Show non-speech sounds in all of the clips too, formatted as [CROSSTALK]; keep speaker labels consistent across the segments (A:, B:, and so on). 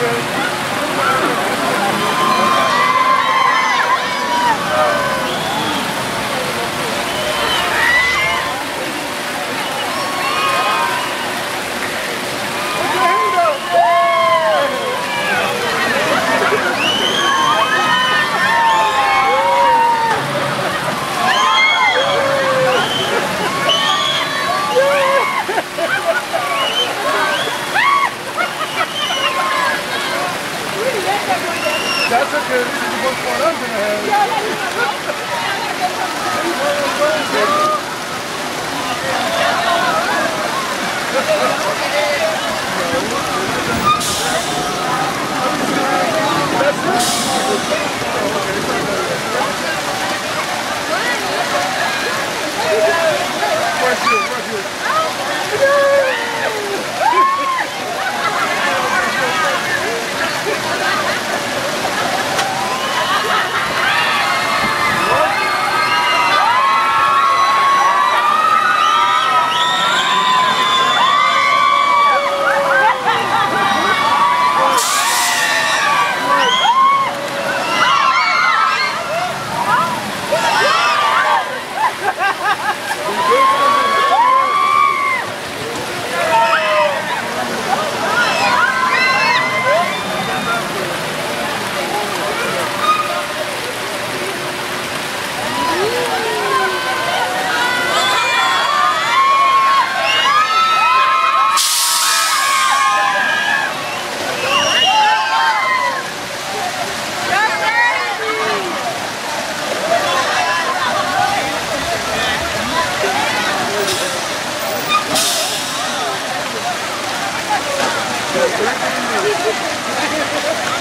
A: That's Let's go. Right [LAUGHS] here.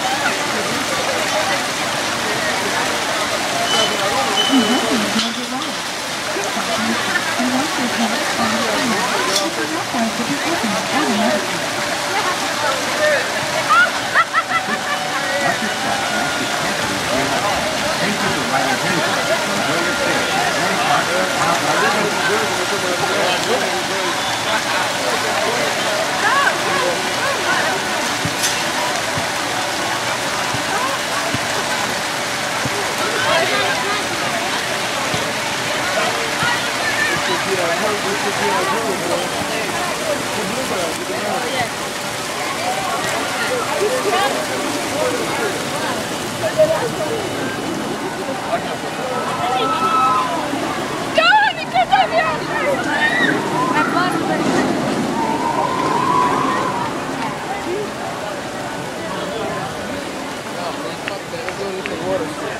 B: Horseman.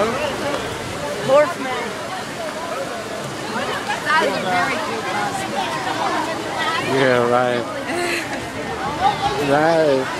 B: That is a very cute costume.
C: Yeah, right. [LAUGHS] Right.